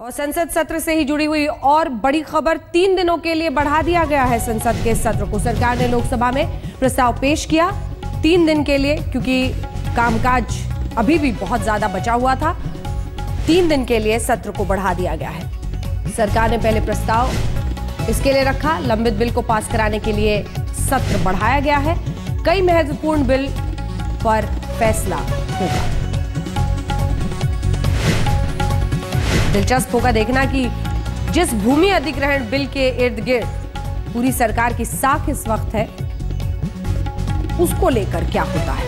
और संसद सत्र से ही जुड़ी हुई और बड़ी खबर तीन दिनों के लिए बढ़ा दिया गया है संसद के सत्र को। सरकार ने लोकसभा में प्रस्ताव पेश किया तीन दिन के लिए, क्योंकि कामकाज अभी भी बहुत ज़्यादा बचा हुआ था। तीन दिन के लिए सत्र को बढ़ा दिया गया है। सरकार ने पहले प्रस्ताव इसके लिए रखा, लंबित बिल को पास कराने के लिए सत्र बढ़ाया गया है। कई महत्वपूर्ण बिल पर फैसला होगा। दिलचस्प होगा देखना कि जिस भूमि अधिग्रहण बिल के इर्द गिर्द पूरी सरकार की साख इस वक्त है, उसको लेकर क्या होता है?